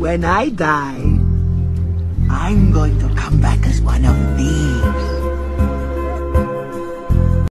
When I die, I'm going to come back.